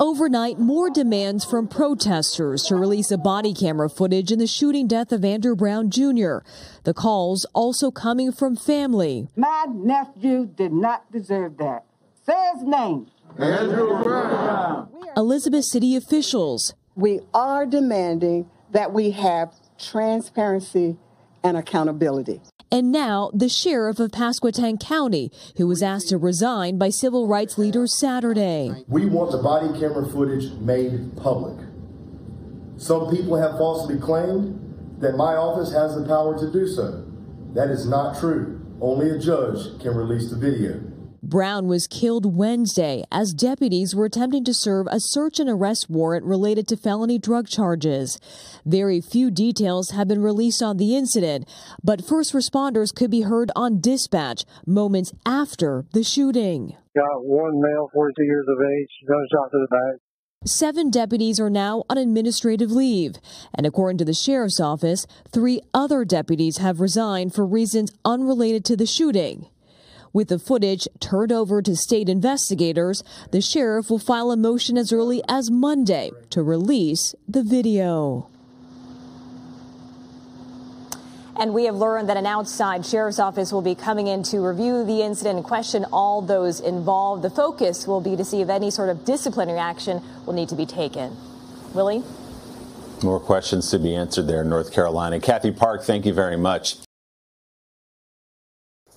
Overnight, more demands from protesters to release a body camera footage in the shooting death of Andrew Brown Jr. The calls also coming from family. My nephew did not deserve that. Say his name. Andrew Brown. Elizabeth City officials. We are demanding that we have transparency and accountability. And now the sheriff of Pasquotank County, who was asked to resign by civil rights leaders Saturday. We want the body camera footage made public. Some people have falsely claimed that my office has the power to do so. That is not true. Only a judge can release the video. Brown was killed Wednesday as deputies were attempting to serve a search and arrest warrant related to felony drug charges. Very few details have been released on the incident, but first responders could be heard on dispatch moments after the shooting. Got one male, 42 years of age, gunshot to the back. Seven deputies are now on administrative leave. And according to the sheriff's office, three other deputies have resigned for reasons unrelated to the shooting. With the footage turned over to state investigators, the sheriff will file a motion as early as Monday to release the video. And we have learned that an outside sheriff's office will be coming in to review the incident and question all those involved. The focus will be to see if any sort of disciplinary action will need to be taken. Willie? More questions to be answered there in North Carolina. Kathy Park, thank you very much.